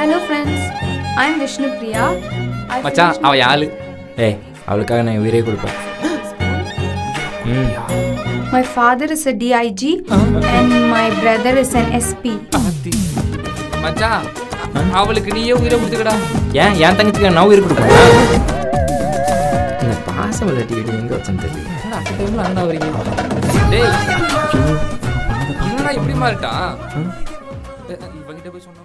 Hello friends I'm Vishnu Priya மச்சான் அவ யாரு ஏய் அவளுக்காக நான் உயிரே கொடுப்பேன். My. Father is a DIG and my brother is an SP மச்சான் அவளுக்கு நீயே உயிரை கொடுத்துக்கடா. ஏன் என் தங்கச்சிக்கு நான் உயிர் கொடுப்பேன்? இந்த பாசம் விளையாட்டி எங்க வச்சேன்னு தெரியல. அண்ணா வரீங்க டேய் என்னடா இப்படி மாறிட்டான்? இவங்கிட்ட போய் சொன்னா